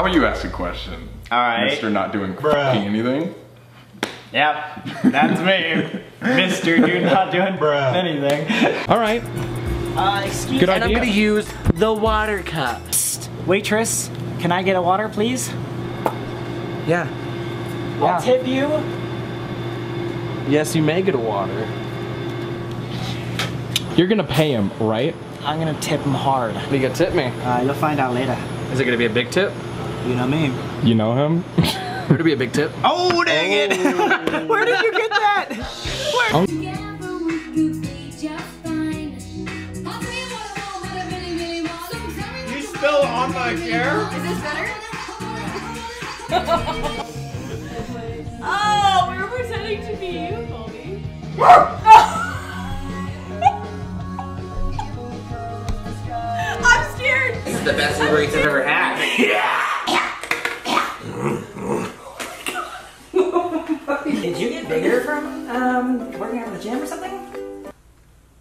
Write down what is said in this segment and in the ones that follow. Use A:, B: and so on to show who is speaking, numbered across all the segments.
A: How about you ask a question?
B: All right.
A: Mr. Not doing
C: Bruh.
A: anything.
B: Yep, that's me. Mister, you're not doing
C: Bruh.
B: anything.
D: All right.
B: Uh, excuse
D: Good
B: me.
D: idea.
E: I'm gonna use the water cup.
B: Waitress, can I get a water, please?
E: Yeah.
B: I'll tip you.
E: Yes, you may get a water.
D: You're gonna pay him, right?
B: I'm gonna tip him hard.
E: You gonna tip me?
B: Uh, you'll find out later.
E: Is it gonna be a big tip?
B: You know me.
D: You know him?
E: Would it be a big tip?
B: Oh, dang it! Where did you get that?
F: Together we could um, be just fine. I'll tell you what I want, what I really, really want. So tell me what
C: You
F: you
C: spill on my chair?
F: Is this better?
G: Oh, we were pretending to be you, Colby. I'm scared.
E: This is the best Uber Eats I've ever had.
B: Did you get bigger from um, working out in the gym or something?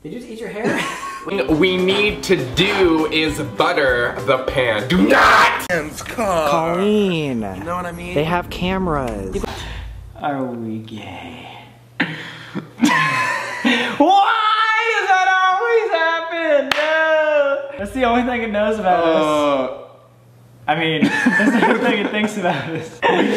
B: Did you just eat your hair?
H: What we need to do is butter the pan. Do not!
B: Colleen.
E: You know what I mean?
B: They have cameras. Are we gay? Why does that always happen? No. That's the only thing it knows about us.
A: Uh,
B: I mean, that's the only thing it thinks about us.
E: Thirty